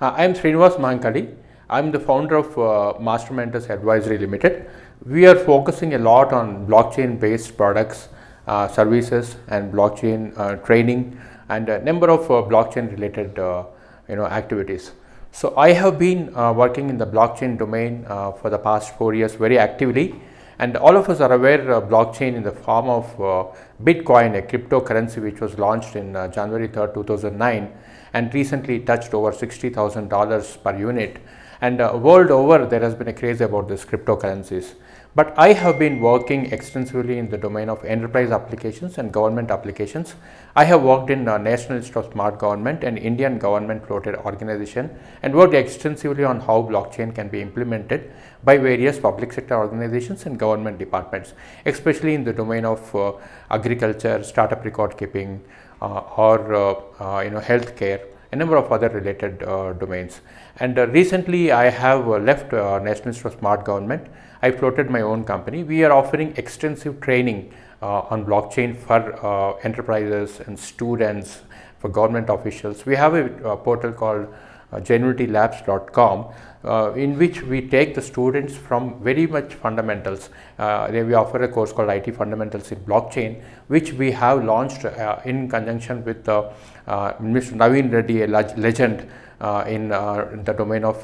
Uh, I am Srinivas Mahankali. I am the founder of uh, Master Mentors Advisory Limited. We are focusing a lot on blockchain based products, uh, services and blockchain uh, training and a number of uh, blockchain related uh, you know activities. So I have been working in the blockchain domain for the past four years very actively and all of us are aware uh, blockchain in the form of uh, Bitcoin, a cryptocurrency which was launched in uh, January 3rd, 2009 and recently touched over $60,000 per unit. And world over, there has been a craze about these cryptocurrencies. But I have been working extensively in the domain of enterprise applications and government applications. I have worked in uh, National Institute of Smart Government and Indian government floated organization and worked extensively on how blockchain can be implemented by various public sector organizations and government departments, especially in the domain of uh, agriculture, startup record keeping, uh, or uh, uh, you know healthcare a number of other related uh, domains. And uh, recently I have uh, left uh, National Institute of Smart Government. I floated my own company. We are offering extensive training uh, on blockchain for uh, enterprises and students, for government officials. We have a, a portal called uh, uh, in which we take the students from very much fundamentals. Uh, we offer a course called IT Fundamentals in Blockchain, which we have launched uh, in conjunction with uh, Mr. Naveen Reddy, a legend uh, in uh, the domain of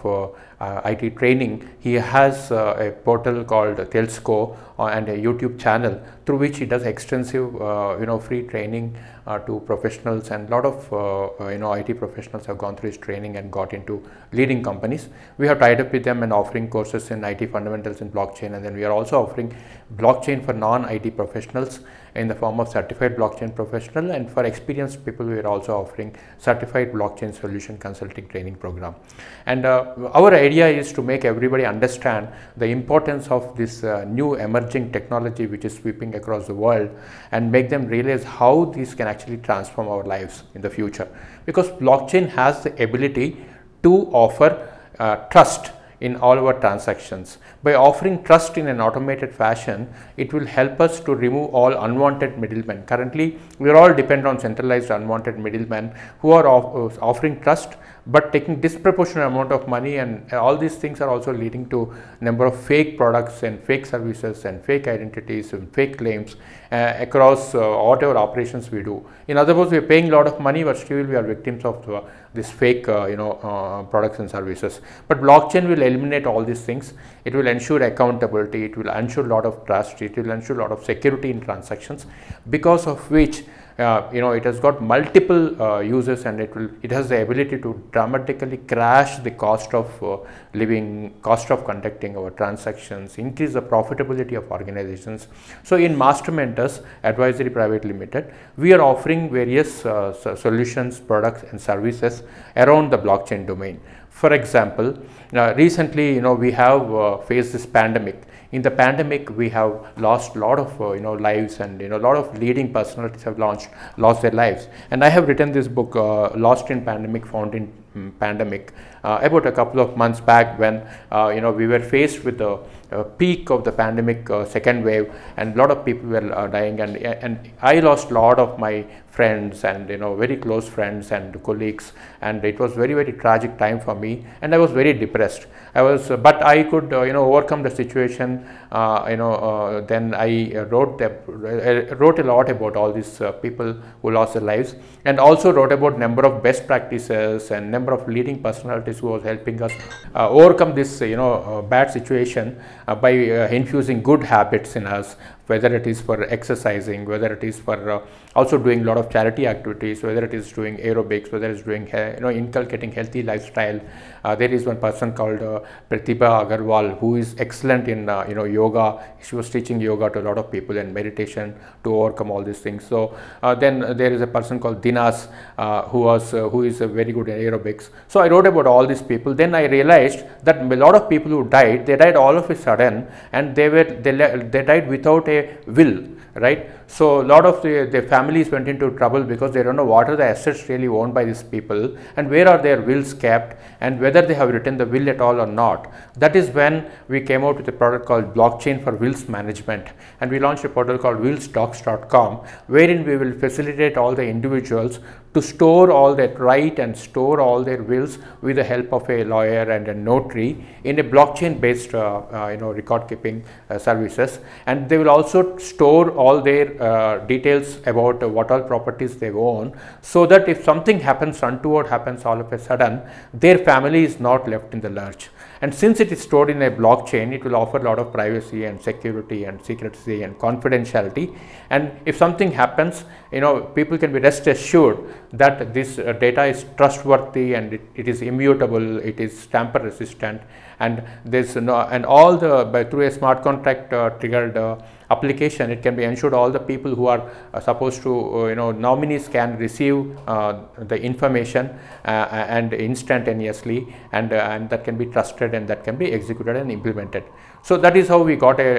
IT training. He has a portal called Telsco and a YouTube channel through which he does extensive, you know, free training to professionals and a lot of, you know, IT professionals have gone through his training and got into leading companies. We have tied up with them and offering courses in IT fundamentals in blockchain and then we are also offering blockchain for non-IT professionals in the form of certified blockchain professional and for experienced people we are also offering certified blockchain solution consulting training program. And uh, our idea is to make everybody understand the importance of this uh, new emerging technology which is sweeping across the world and make them realize how this can actually transform our lives in the future. Because blockchain has the ability to offer uh, trust in all our transactions. By offering trust in an automated fashion, it will help us to remove all unwanted middlemen. Currently, we are all dependent on centralized unwanted middlemen who are off, offering trust but taking disproportionate amount of money and all these things are also leading to number of fake products and fake services and fake identities and fake claims uh, across uh, whatever operations we do. In other words, we are paying a lot of money but still we are victims of uh, this fake uh, you know uh, products and services. But blockchain will eliminate all these things. It will ensure accountability, it will ensure a lot of trust, it will ensure a lot of security in transactions because of which uh, you know it has got multiple uh, uses and it will it has the ability to dramatically crash the cost of uh, living cost of conducting our transactions increase the profitability of organizations. So in master mentors advisory private limited we are offering various uh, solutions products and services around the blockchain domain. For example uh, recently you know we have faced this pandemic in the pandemic we have lost a lot of uh, you know lives and you know a lot of leading personalities have launched lost their lives. And i have written this book uh, lost in pandemic found in pandemic uh, about a couple of months back when uh, you know we were faced with the uh, peak of the pandemic uh, second wave and a lot of people were dying. And and i lost a lot of my friends and you know very close friends and colleagues. And it was very very tragic time for me. And i was very depressed. I was uh, but i could uh, you know overcome the situation. Uh, you know uh, then i wrote the, uh, wrote a lot about all these uh, people who lost their lives. And also wrote about number of best practices and number of leading personalities who was helping us overcome this you know bad situation by infusing good habits in us whether it is for exercising, whether it is for uh, also doing a lot of charity activities, whether it is doing aerobics, whether it's doing, you know, inculcating healthy lifestyle. Uh, there is one person called uh, Pratibha Agarwal who is excellent in, uh, you know, yoga. She was teaching yoga to a lot of people and meditation to overcome all these things. So uh, then there is a person called Dinas uh, who was, who is a very good in So I wrote about all these people. Then I realized that a lot of people who died, they died all of a sudden and they were, they, they died without a will right so a lot of the, the families went into trouble because they don't know what are the assets really owned by these people and where are their wills kept and whether they have written the will at all or not. That is when we came out with a product called blockchain for wills management and we launched a portal called willsdocs.com wherein we will facilitate all the individuals to store all that right and store all their wills with the help of a lawyer and a notary in a blockchain based uh, uh, you know record keeping uh, services and they will also store all their uh, details about what all properties they own so that if something happens untoward happens all of a sudden their family is not left in the lurch and since it is stored in a blockchain, it will offer a lot of privacy and security and secrecy and confidentiality. And if something happens, you know, people can be rest assured that this uh, data is trustworthy and it, it is immutable, it is tamper resistant and there's no, and all the, by through a smart contract uh, triggered uh, application it can be ensured all the people who are uh, supposed to uh, you know nominees can receive uh, the information and instantaneously and and that can be trusted and that can be executed and implemented so that is how we got a,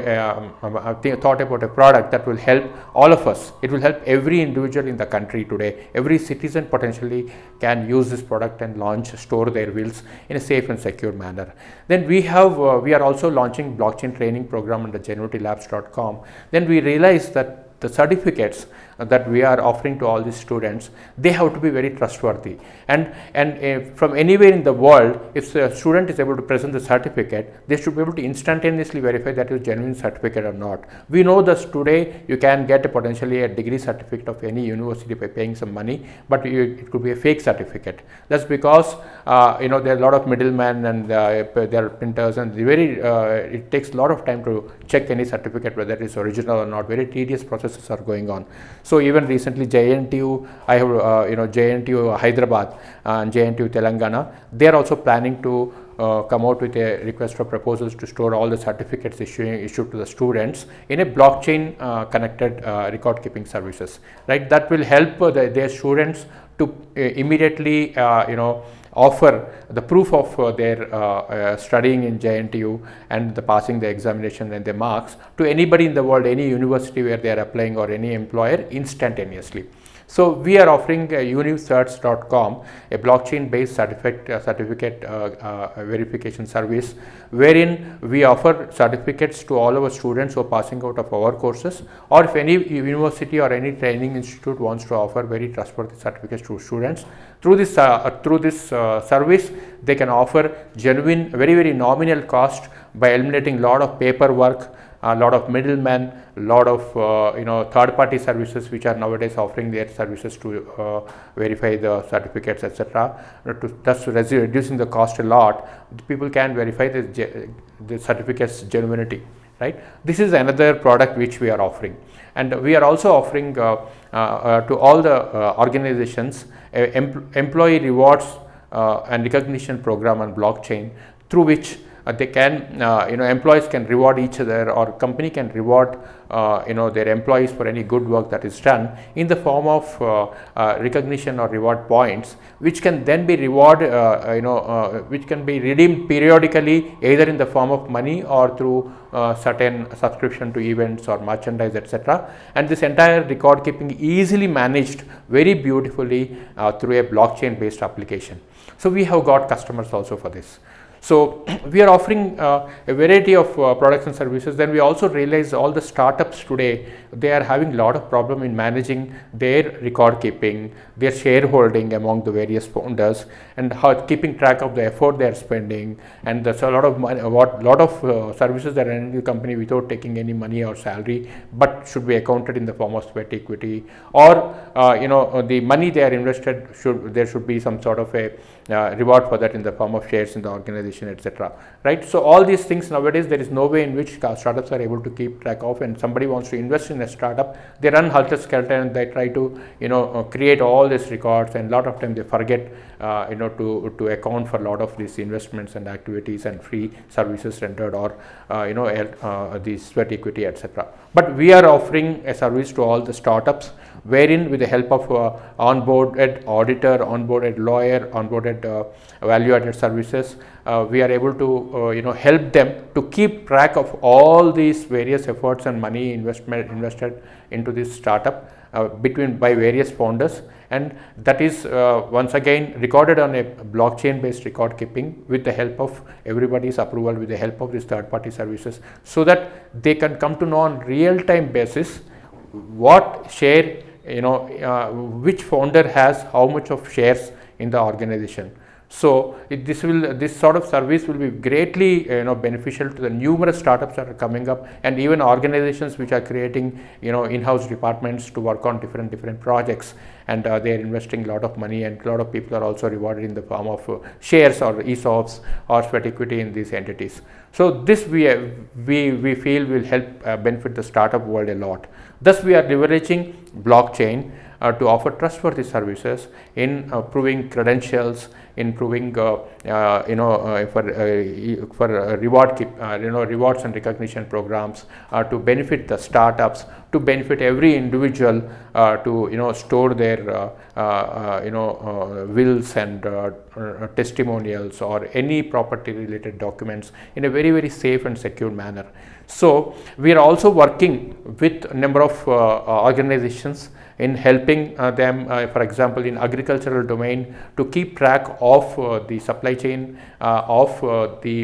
a, a, a thought about a product that will help all of us. It will help every individual in the country today. Every citizen potentially can use this product and launch store their wills in a safe and secure manner. Then we have uh, we are also launching blockchain training program under genuitylabs.com then we realized that the certificates that we are offering to all these students they have to be very trustworthy. And and uh, from anywhere in the world if a student is able to present the certificate they should be able to instantaneously verify that is genuine certificate or not. We know that today you can get a potentially a degree certificate of any university by paying some money but you, it could be a fake certificate. That's because uh, you know there are a lot of middlemen and uh, there are printers and very uh, it takes a lot of time to check any certificate whether it is original or not. Very tedious processes are going on so even recently JNTU, I have uh, you know JNTU Hyderabad and JNTU Telangana, they are also planning to uh, come out with a request for proposals to store all the certificates issuing, issued to the students in a blockchain uh, connected uh, record keeping services, right? That will help the, their students to uh, immediately, uh, you know, offer the proof of uh, their uh, uh, studying in JNTU and the passing the examination and the marks to anybody in the world, any university where they are applying or any employer instantaneously. So we are offering uh, unicerts.com, a blockchain-based certificate, uh, certificate uh, uh, verification service, wherein we offer certificates to all our students who are passing out of our courses, or if any university or any training institute wants to offer very trustworthy certificates to students, through this uh, through this uh, service, they can offer genuine, very very nominal cost by eliminating a lot of paperwork a lot of middlemen, a lot of uh, you know third-party services which are nowadays offering their services to uh, verify the certificates, etc. Thus reducing the cost a lot, people can verify the, the certificates genuinity. Right. This is another product which we are offering, and we are also offering uh, uh, uh to all the uh, organizations employee rewards and recognition program on blockchain through which they can uh, you know employees can reward each other or company can reward uh, you know their employees for any good work that is done in the form of recognition or reward points which can then be reward you know which can be redeemed periodically either in the form of money or through uh, certain subscription to events or merchandise etc and this entire record keeping easily managed very beautifully uh, through a blockchain based application. So we have got customers also for this so we are offering uh, a variety of uh, products and services. Then we also realize all the startups today, they are having a lot of problem in managing their record keeping, their shareholding among the various founders and how keeping track of the effort they are spending. And there's a lot of money, what lot of uh, services that are in the company without taking any money or salary, but should be accounted in the form of sweat equity or, uh, you know, the money they are invested should, there should be some sort of a uh, reward for that in the form of shares in the organization etc right? So all these things nowadays there is no way in which startups are able to keep track of and somebody wants to invest in a startup they run helter skelter and they try to you know uh, create all these records and a lot of time they forget uh, you know to to account for a lot of these investments and activities and free services rendered or uh, you know uh, the sweat equity etc but we are offering a service to all the startups wherein with the help of uh, onboarded auditor, onboarded lawyer, onboarded uh, value-added services, uh, we are able to uh, you know help them to keep track of all these various efforts and money investment invested into this startup uh, between by various founders. And that is uh, once again recorded on a blockchain based record keeping with the help of everybody's approval with the help of these third party services so that they can come to know on real time basis what share you know uh, which founder has how much of shares in the organization So it, this will this sort of service will be greatly you know beneficial to the numerous startups that are coming up and even organizations which are creating you know in-house departments to work on different different projects and uh, they are investing a lot of money and a lot of people are also rewarded in the form of uh, shares or ESOPs or sweat equity in these entities. So this we uh, we we feel will help uh, benefit the startup world a lot. Thus we are leveraging blockchain uh, to offer trustworthy services in uh, proving credentials, in proving uh, uh you know uh, for uh, for reward keep, you know rewards and recognition programs to benefit the startups, to benefit every individual uh, to you know store their uh, uh, you know wills and testimonials or any property related documents in a very very safe and secure manner. So we are also working with a number of organizations in helping uh, them, uh, for example, in agricultural domain to keep track of uh, the supply chain of the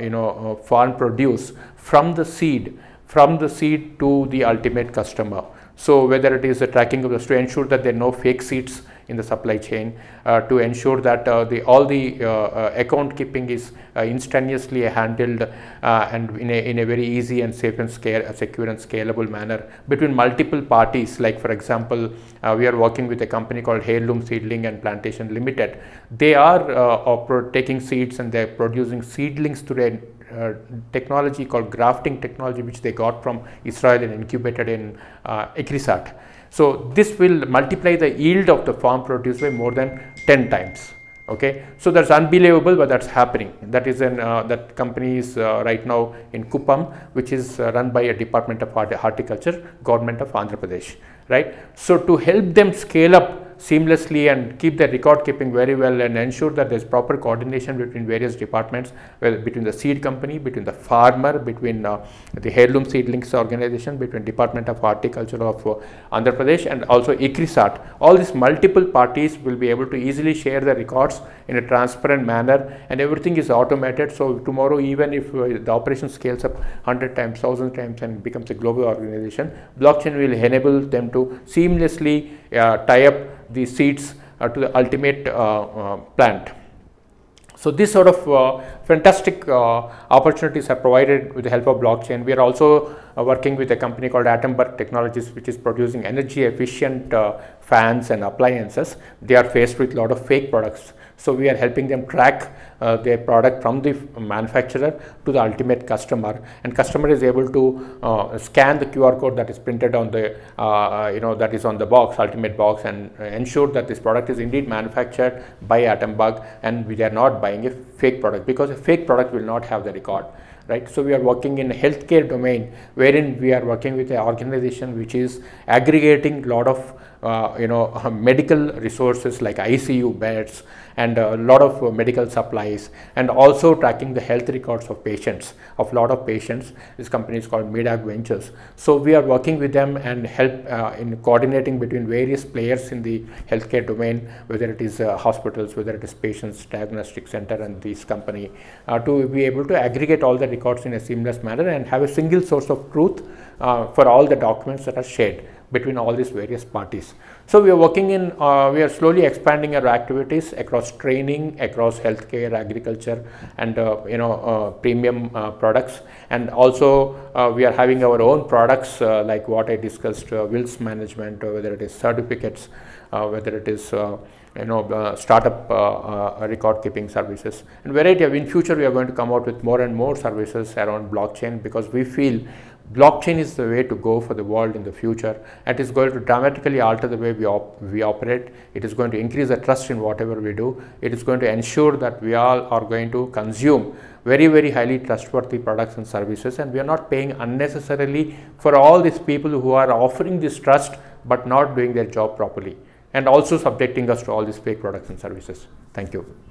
you know farm produce from the seed from the seed to the ultimate customer. So whether it is the tracking of the to ensure that there are no fake seeds in the supply chain uh, to ensure that uh, the all the uh, account keeping is instantaneously handled and in a, in a very easy and safe and scale, secure and scalable manner between multiple parties like for example we are working with a company called Heirloom Seedling and Plantation Limited. They are taking seeds and they are producing seedlings through a uh, technology called grafting technology which they got from Israel and incubated in uh, ICRISAT. So this will multiply the yield of the farm produce by more than 10 times. Okay, so that's unbelievable, but that's happening. That is an uh, that company is uh, right now in Kuppam, which is uh, run by a Department of Horticulture, Government of Andhra Pradesh. Right. So to help them scale up seamlessly and keep the record keeping very well and ensure that there's proper coordination between various departments, well, between the seed company, between the farmer, between uh, the heirloom seedlings organization, between Department of Horticulture of uh, Andhra Pradesh and also ICRISAT. All these multiple parties will be able to easily share the records in a transparent manner and everything is automated. So tomorrow even if uh, the operation scales up 100 times, 1000 times and becomes a global organization, blockchain will enable them to seamlessly tie up the seeds uh, to the ultimate uh, plant. So this sort of fantastic opportunities are provided with the help of blockchain. We are also working with a company called Atomberg Technologies which is producing energy efficient fans and appliances. They are faced with a lot of fake products so we are helping them track uh, their product from the manufacturer to the ultimate customer and customer is able to uh, scan the QR code that is printed on the uh, you know that is on the box ultimate box and ensure that this product is indeed manufactured by Atomberg and we are not buying a fake product because fake product will not have the record right? So we are working in a healthcare domain wherein we are working with an organization which is aggregating lot of uh, you know medical resources like ICU beds and a lot of uh, medical supplies and also tracking the health records of patients of lot of patients this company is called Medag Ventures. So we are working with them and help uh, in coordinating between various players in the healthcare domain whether it is uh, hospitals whether it is patients diagnostic center and this company uh, to be able to aggregate all the records in a seamless manner and have a single source of truth uh, for all the documents that are shared between all these various parties. So we are working in, uh, we are slowly expanding our activities across training, across healthcare, agriculture, and uh, you know uh, premium uh, products. And also uh, we are having our own products uh, like what I discussed, wills management, whether it is certificates, whether it is you know startup record keeping services and variety of in future we are going to come out with more and more services around blockchain because we feel blockchain is the way to go for the world in the future. and It is going to dramatically alter the way we, op we operate. It is going to increase the trust in whatever we do. It is going to ensure that we all are going to consume very, very highly trustworthy products and services and we are not paying unnecessarily for all these people who are offering this trust but not doing their job properly and also subjecting us to all these fake products and services. Thank you.